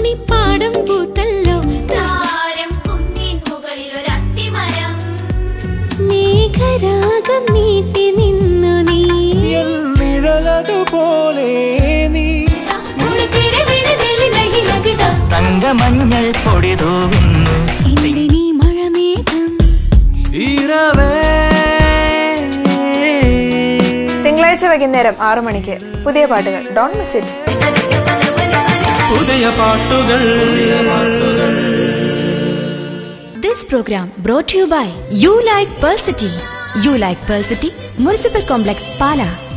മണിപ്പാടം പൂത്തല്ലോ. താരം കുന്നിൻ മുകളിൽ ഒരു അത്തിമരം മേഘരാഗം നീട്ടി നിന്നു നീ. നിഴലതുപോലെ നീ. തങ്കമഞ്ഞൾ പൊടി തൂവുന്നു എന്റെ നീ മഴമേഘം. ഇരവേ തിങ്കളാഴ്ച വൈകുന്നേരം ആറു മണിക്ക് പുതിയ പാട്ടുകൾ. ഡോൺ മിസ് ഇറ്റ് പുതിയ പാട്ടുകൾ to you by You Like Pearl City. You Like Pearl City, Municipal Complex, Pala.